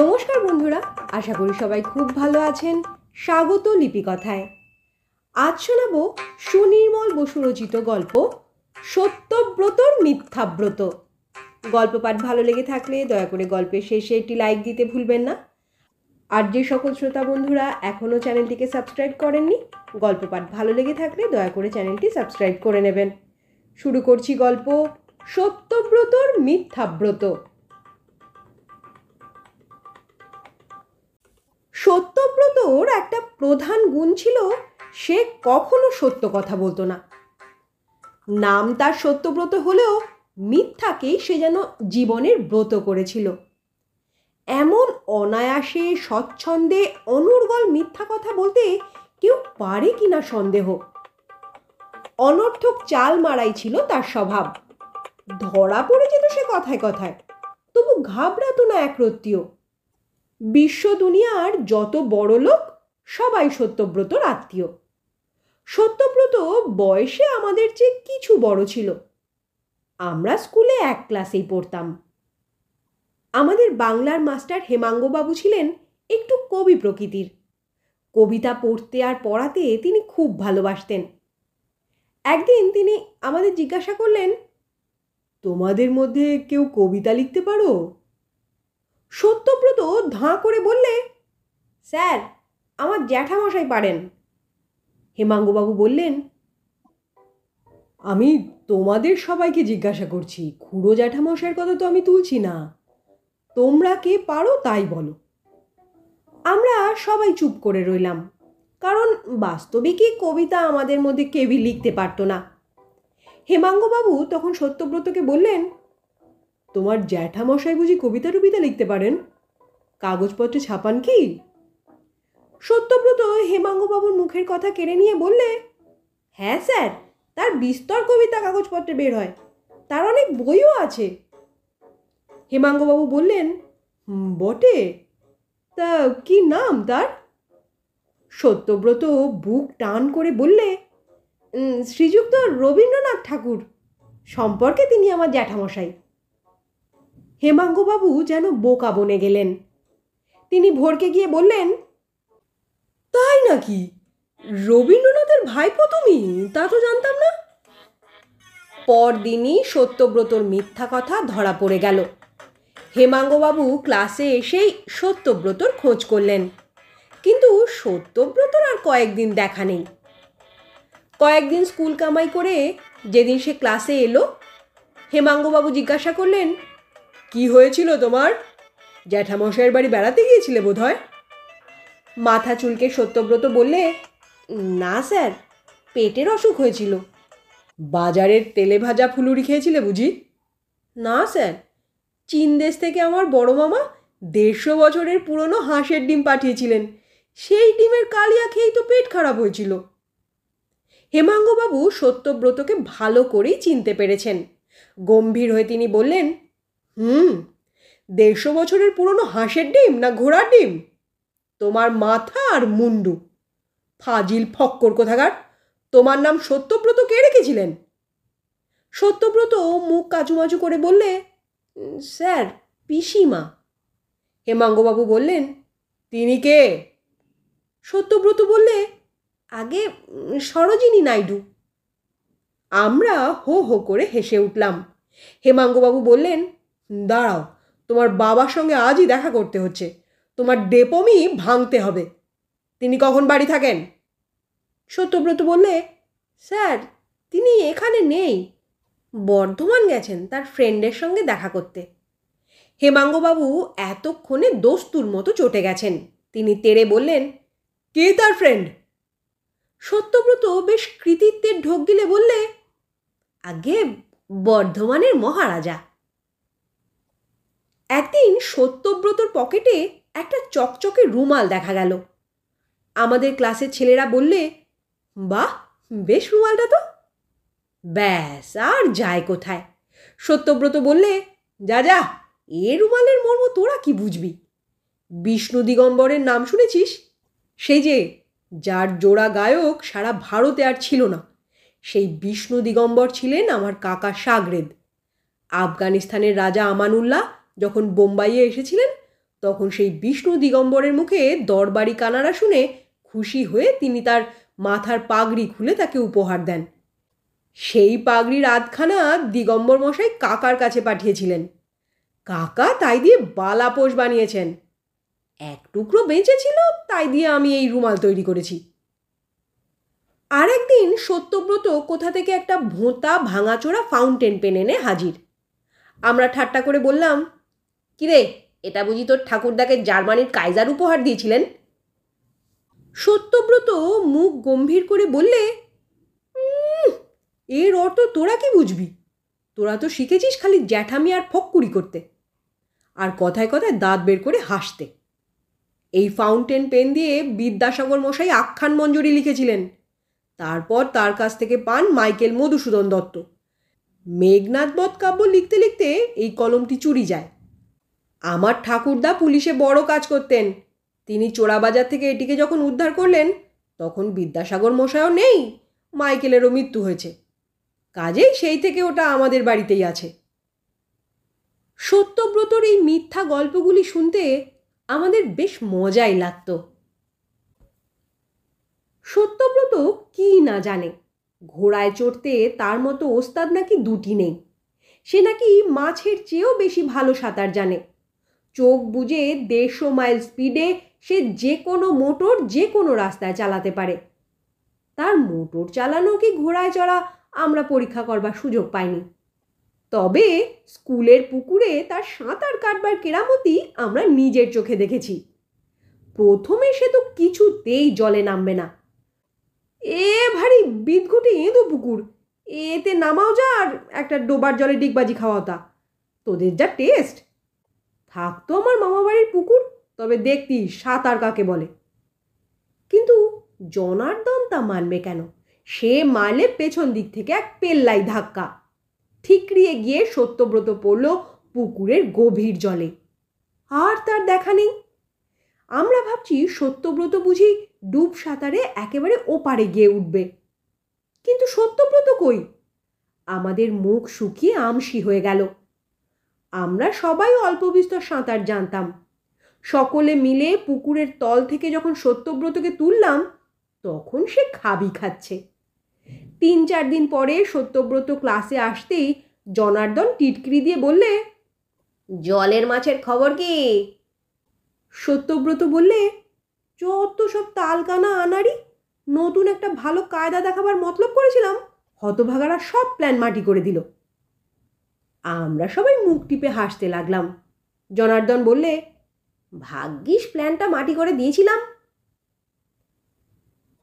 নমস্কার বন্ধুরা, আশা করি সবাই খুব ভালো আছেন। স্বাগত লিপিকথায়। আজ শোনাবো সুনির্মল বসু রচিত গল্প, সত্যব্রতর মিথ্যাব্রত। গল্প পাঠ ভালো লেগে থাকলে দয়া করে গল্পের শেষে একটি লাইক দিতে ভুলবেন না। আর যে সকল শ্রোতা বন্ধুরা এখনও চ্যানেলটিকে সাবস্ক্রাইব করেননি, গল্প পাঠ ভালো লেগে থাকলে দয়া করে চ্যানেলটি সাবস্ক্রাইব করে নেবেন। শুরু করছি গল্প, সত্যব্রতর মিথ্যাব্রত। সত্যব্রতর একটা প্রধান গুণ ছিল, সে কখনো সত্য কথা বলতো না। নাম তার সত্যব্রত হলেও মিথ্যাকেই সে যেন জীবনের ব্রত করেছিল। এমন অনায়াসে, স্বচ্ছন্দে অনর্গল মিথ্যা কথা বলতে কেউ পারে কিনা সন্দেহ। অনর্থক চাল মারাই ছিল তার স্বভাব। ধরা পড়ে যেত সে কথায় কথায়। তবু ঘাবড়াতো না একরত্তীয় বিশ্ব দুনিয়ার যত বড় লোক, সবাই সত্যব্রতর আত্মীয়। সত্যব্রত বয়সে আমাদের চেয়ে কিছু বড় ছিল। আমরা স্কুলে এক ক্লাসেই পড়তাম। আমাদের বাংলার মাস্টার হেমাঙ্গবাবু ছিলেন একটু কবি প্রকৃতির। কবিতা পড়তে আর পড়াতে তিনি খুব ভালোবাসতেন। একদিন তিনি আমাদের জিজ্ঞাসা করলেন, তোমাদের মধ্যে কেউ কবিতা লিখতে পারো? সত্যব্রত ধাঁ করে বললে, স্যার, আমার জ্যাঠামশাই পারেন। হেমাঙ্গবাবু বললেন, আমি তোমাদের সবাইকে জিজ্ঞাসা করছি, খুড়ো জ্যাঠামশাইয়ের কথা তো আমি তুলছি না। তোমরা কে পারো তাই বলো। আমরা সবাই চুপ করে রইলাম, কারণ বাস্তবিকই কবিতা আমাদের মধ্যে কেউই লিখতে পারতো না। হেমাঙ্গবাবু তখন সত্যব্রতকে বললেন তোমার জ্যাঠামশাই বুঝি কবিতা টবিতা লিখতে পারেন? কাগজপত্রে ছাপান কি? সত্যব্রত হেমাঙ্গবাবুর মুখের কথা কেড়ে নিয়ে বললে হ্যাঁ স্যার, তার বিস্তর কবিতা কাগজপত্রে বের হয়। তার অনেক বইও আছে। হেমাঙ্গবাবু বললেন বটে। তা কি নাম তার? সত্যব্রত বুক টান করে বললে শ্রীযুক্ত রবীন্দ্রনাথ ঠাকুর। সম্পর্কে তিনি আমার জ্যাঠামশাই। হেমাঙ্গবাবু যেন বোকা বনে গেলেন। তিনি ভোরকে গিয়ে বললেন, তাই নাকি? রবীন্দ্রনাথের ভাইপো তুমি? তা তো জানতাম না। পরদিনই সত্যব্রতর মিথ্যা কথা ধরা পড়ে গেল। হেমাঙ্গবাবু ক্লাসে এসেই সত্যব্রতর খোঁজ করলেন। কিন্তু সত্যব্রতর আর কয়েকদিন দেখা নেই। কয়েকদিন স্কুল কামাই করে যেদিন সে ক্লাসে এলো, হেমাঙ্গবাবু জিজ্ঞাসা করলেন কি হয়েছিল তোমার? জ্যাঠামশাইয়ের বাড়ি বেড়াতে গিয়েছিলে বোধহয়? মাথা চুলকে সত্যব্রত বললে, না স্যার, পেটের অসুখ হয়েছিল। বাজারের তেলে ভাজা ফুলুরি খেয়েছিলে বুঝি? না স্যার চীন দেশ থেকে আমার বড় মামা দেড়শো বছরের পুরনো হাঁসের ডিম পাঠিয়েছিলেন। সেই ডিমের কালিয়া খেয়েই তো পেট খারাপ হয়েছিল। হেমাঙ্গবাবু সত্যব্রতকে ভালো করেই চিনতে পেরেছেন। গম্ভীর হয়ে তিনি বললেন হুম, দেড়শো বছরের পুরনো হাঁসের ডিম না ঘোড়ার ডিম? তোমার মাথা আর মুন্ডু। ফাজিল ফক্কর কোথাকার। তোমার নাম সত্যব্রত কে রেখেছিলেন? সত্যব্রত মুখ কাচুমাচু করে বললে স্যার, পিসিমা। হেমাঙ্গবাবু বললেন, তিনি কে? সত্যব্রত বললে, আগে সরোজিনী নাইডু। আমরা হো হো করে হেসে উঠলাম। হেমাঙ্গবাবু বললেন দাঁড়াও, তোমার বাবার সঙ্গে আজই দেখা করতে হচ্ছে। তোমার ডেপমি ভাঙতে হবে। তিনি কখন বাড়ি থাকেন? সত্যব্রত বললে, স্যার, তিনি এখানে নেই। বর্ধমান গেছেন তার ফ্রেন্ডের সঙ্গে দেখা করতে। হেমাঙ্গবাবু এতক্ষণে দস্তুর মতো চটে গেছেন। তিনি তেড়ে বললেন, কে তার ফ্রেন্ড? সত্যব্রত বেশ কৃতিত্বের ঢোক গিলে বললে, আগে বর্ধমানের মহারাজা। একদিন সত্যব্রতর পকেটে একটা চকচকে রুমাল দেখা গেল। আমাদের ক্লাসের ছেলেরা বললে, বাহ, বেশ রুমালটা তো। ব্যাস, আর যায় কোথায়? সত্যব্রত বললে, যা যা, এ রুমালের মর্ম তোরা কি বুঝবি? বিষ্ণু দিগম্বরের নাম শুনেছিস? সেই যে, যার জোড়া গায়ক সারা ভারতে আর ছিল না। সেই বিষ্ণু দিগম্বর ছিলেন আমার কাকা সাগরেদ। আফগানিস্তানের রাজা আমানুল্লাহ যখন বোম্বাইয়ে এসেছিলেন, তখন সেই বিষ্ণু দিগম্বরের মুখে দরবারি কানারা শুনে খুশি হয়ে তিনি তার মাথার পাগড়ি খুলে তাকে উপহার দেন। সেই পাগড়ির আধখানা দিগম্বর মশাই কাকার কাছে পাঠিয়েছিলেন। কাকা তাই দিয়ে বালাপোষ বানিয়েছেন। এক টুকরো বেঁচেছিল তাই দিয়ে আমি এই রুমাল তৈরি করেছি। আর একদিন সত্যব্রত কোথা থেকে একটা ভোঁতা ভাঙাচোরা ফাউন্টেন পেন এনে হাজির। আমরা ঠাট্টা করে বললাম কিরে এটা বুঝি তোর ঠাকুরদাকে জার্মানির কাইজার উপহার দিয়েছিলেন? সত্যব্রত মুখ গম্ভীর করে বললে "উম, এর অর্থ তোরা কি বুঝবি? তোরা তো শিখেছিস খালি জ্যাঠামি আর ফক্কুরি করতে। আর কথায় কথায় দাঁত বের করে হাসতে। এই ফাউন্টেন পেন দিয়ে বিদ্যাসাগর মশাই আখ্যান মঞ্জুরি লিখেছিলেন। তারপর তার কাছ থেকে পান মাইকেল মধুসূদন দত্ত। মেঘনাথ বধ কাব্য লিখতে লিখতে এই কলমটি চুরি যায়। আমার ঠাকুরদা পুলিশে বড় কাজ করতেন। তিনি চোরাবাজার থেকে এটিকে যখন উদ্ধার করলেন, তখন বিদ্যাসাগর মশায়ও নেই, মাইকেলেরও মৃত্যু হয়েছে। কাজেই সেই থেকে ওটা আমাদের বাড়িতেই আছে। সত্যব্রতর এই মিথ্যা গল্পগুলি শুনতে আমাদের বেশ মজাই লাগতো। সত্যব্রত কি না জানে, ঘোড়ায় চড়তে তার মতো ওস্তাদ নাকি দুটি নেই। সে নাকি মাছের চেয়েও বেশি ভালো সাঁতার জানে। চোখ বুজে দেড়শো মাইল স্পিডে সে যে কোনো মোটর, যে কোনো রাস্তায় চালাতে পারে। তার মোটর চালানো কি ঘোড়ায় চড়া আমরা পরীক্ষা করবার সুযোগ পাইনি। তবে স্কুলের পুকুরে তার সাঁতার কাটবার কেরামতি আমরা নিজের চোখে দেখেছি। প্রথমে সে তো কিছুতেই জলে নামবে না। এ ভারী বিদঘুটে এঁদো পুকুর, এতে নামাও যা আর একটা ডোবার জলে ডিগবাজি খাওয়াও তা। তোদের যা টেস্ট থাকতো আমার মামাবাড়ির পুকুর, তবে দেখতি সাঁতার কাকে বলে। কিন্তু জনার্দন তা মানবে কেন? সে মারলে পেছন দিক থেকে এক পেল্লাই ধাক্কা। ঠিকরিয়ে গিয়ে সত্যব্রত পড়ল পুকুরের গভীর জলে। আর তার দেখা নেই। আমরা ভাবছি সত্যব্রত বুঝি ডুব সাঁতারে একেবারে ওপারে গিয়ে উঠবে। কিন্তু সত্যব্রত কই? আমাদের মুখ শুকিয়ে আমসি হয়ে গেল। আমরা সবাই অল্প বিস্তর সাঁতার জানতাম। সকলে মিলে পুকুরের তল থেকে যখন সত্যব্রতকে তুললাম, তখন সে খাবি খাচ্ছে। তিন চার দিন পরে সত্যব্রত ক্লাসে আসতেই জনার্দন টিটকিরি দিয়ে বললে, জলের মাছের খবর কি? সত্যব্রত বললে, যত সব তালকানা আনারি নতুন একটা ভালো কায়দা দেখাবার মতলব করেছিলাম, হতভাগারা সব প্ল্যান মাটি করে দিল। আমরা সবাই মুখ টিপে হাসতে লাগলাম। জনার্দন বললে, ভাগ্যিস প্ল্যানটা মাটি করে দিয়েছিলাম।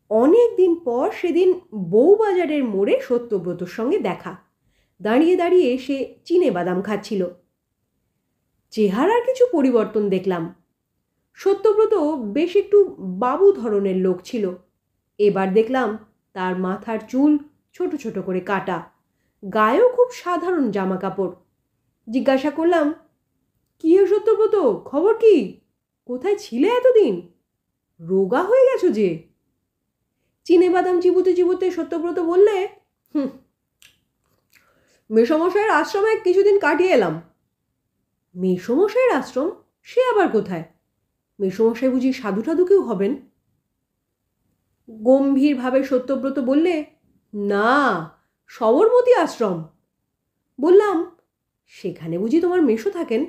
অনেক দিন পর সেদিন বউবাজারের মোড়ে সত্যব্রতর সঙ্গে দেখা। দাঁড়িয়ে দাঁড়িয়ে সে চিনে বাদাম খাচ্ছিল। চেহারার কিছু পরিবর্তন দেখলাম। সত্যব্রত বেশ একটু বাবু ধরনের লোক ছিল। এবার দেখলাম তার মাথার চুল ছোট ছোট করে কাটা। গায়েও খুব সাধারণ জামা কাপড় জিজ্ঞাসা করলাম, কী হে সত্যব্রত খবর কি? কোথায় ছিলে এতদিন? রোগা হয়ে গেছো যে? চিনে বাদাম চিবুতে চিবুতে সত্যব্রত বললে, হুম, মেসমশাইয়ের আশ্রমে কিছুদিন কাটিয়ে এলাম। মেসমশাইয়ের আশ্রম? সে আবার কোথায়? মেসমশাই বুঝি সাধু টাধু কেউ হবেন? গম্ভীরভাবে সত্যব্রত বললে, না সবরমতী আশ্রম। বললাম, সেখানে বুঝি তোমার মেশো থাকেন?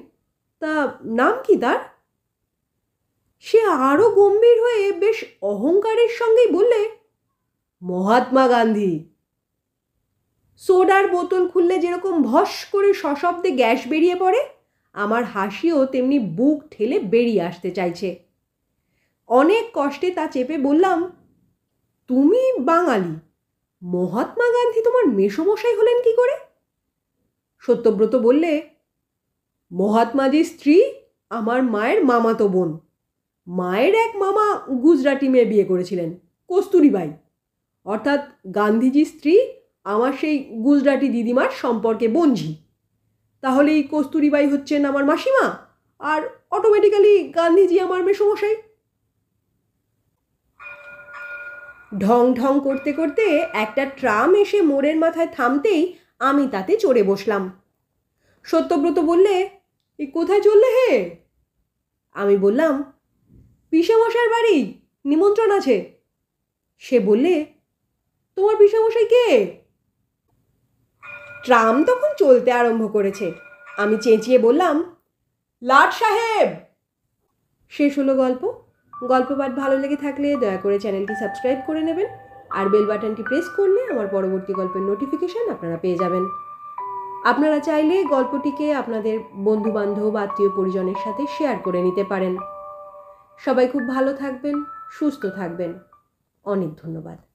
তা নাম কি তার? সে আরও গম্ভীর হয়ে বেশ অহংকারের সঙ্গেই বললে, মহাত্মা গান্ধী। সোডার বোতল খুললে যেরকম ভস করে সশব্দে গ্যাস বেরিয়ে পড়ে, আমার হাসিও তেমনি বুক ঠেলে বেরিয়ে আসতে চাইছে। অনেক কষ্টে তা চেপে বললাম, তুমি বাঙালি মহাত্মা গান্ধী তোমার মেসমশাই হলেন কি করে? সত্যব্রত বললে মহাত্মাজির স্ত্রী আমার মায়ের মামাতো বোন। মায়ের এক মামা গুজরাটি মেয়ে বিয়ে করেছিলেন কস্তুরীবাই অর্থাৎ গান্ধীজির স্ত্রী আমার সেই গুজরাটি দিদিমার সম্পর্কে বঞ্ঝি তাহলে এই কস্তুরীবাই হচ্ছেন আমার মাসিমা, আর অটোমেটিক্যালি গান্ধীজি আমার মেসমশাই। ঢং ঢং করতে করতে একটা ট্রাম এসে মোড়ের মাথায় থামতেই আমি তাতে চড়ে বসলাম। সত্যব্রত বললে, এ কোথায় চললে হে? আমি বললাম, পিসেমশাইয়ের বাড়ি, নিমন্ত্রণ আছে। সে বললে, তোমার পিসেমশাই কে? ট্রাম তখন চলতে আরম্ভ করেছে। আমি চেঁচিয়ে বললাম, লাট সাহেব! শেষ হলো গল্প। গল্প পাঠ ভালো লেগে থাকলে দয়া করে চ্যানেলটি সাবস্ক্রাইব করে নেবেন। আর বেল বাটনটি প্রেস করলে আমার পরবর্তী গল্পের নোটিফিকেশান আপনারা পেয়ে যাবেন। আপনারা চাইলে গল্পটিকে আপনাদের বন্ধুবান্ধব, আত্মীয় পরিজনের সাথে শেয়ার করে নিতে পারেন। সবাই খুব ভালো থাকবেন, সুস্থ থাকবেন। অনেক ধন্যবাদ।